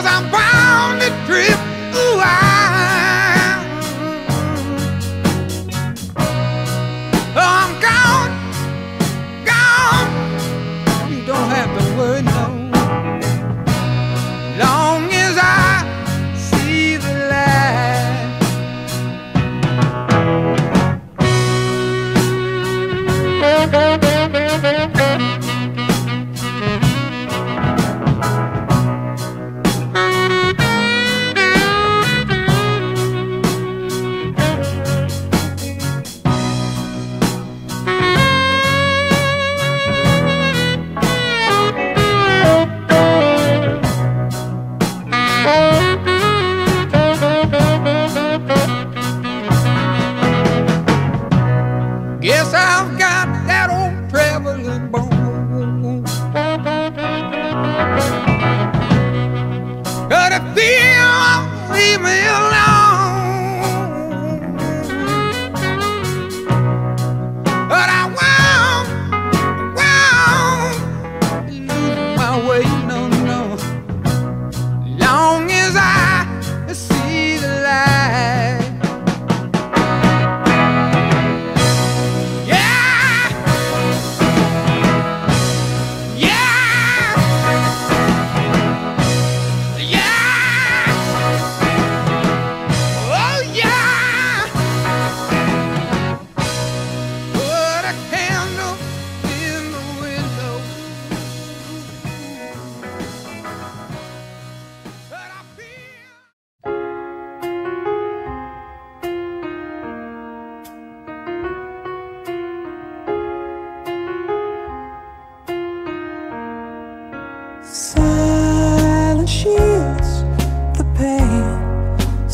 Cause I'm bound to trip. Ooh, I, I'm gone, gone. You don't have to worry, no. Long as I see the light.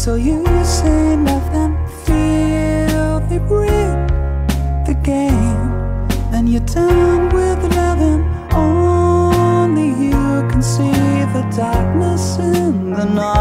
So you say nothing, feel the breathe, the game. and you're done with loving, only you can see the darkness in the night.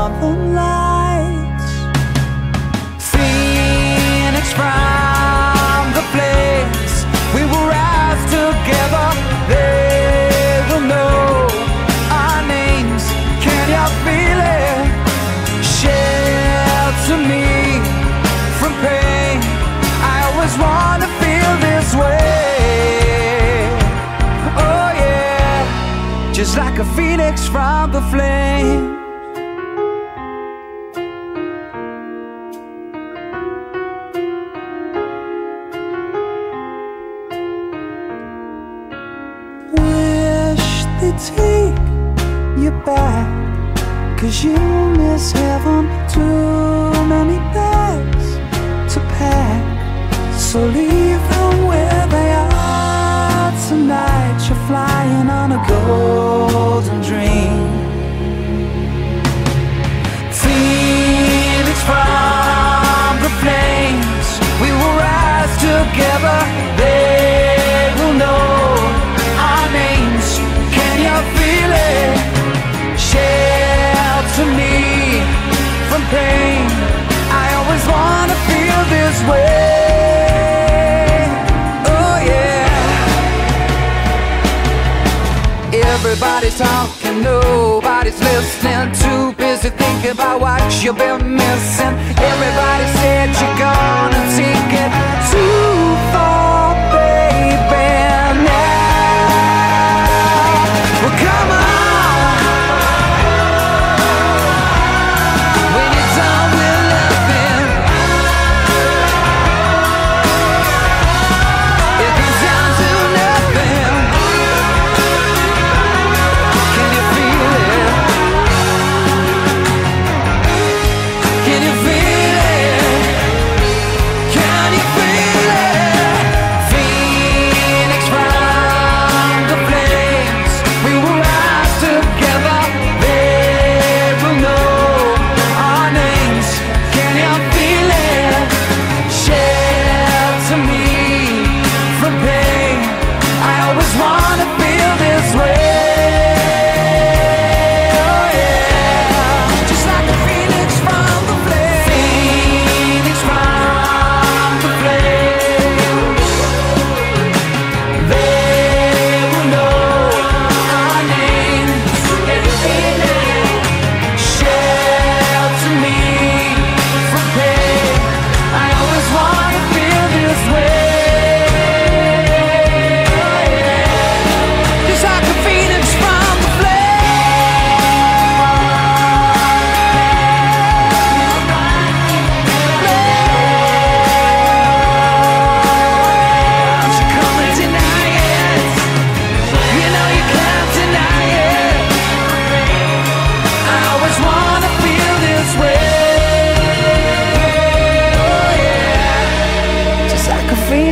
Just like a phoenix from the flame. Take you back Cause you miss heaven Too many bags to pack. So leave them where golden dream. Everybody's talking, nobody's listening. Too busy thinking about what you've been missing. Everybody's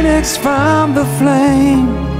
sparks from the flame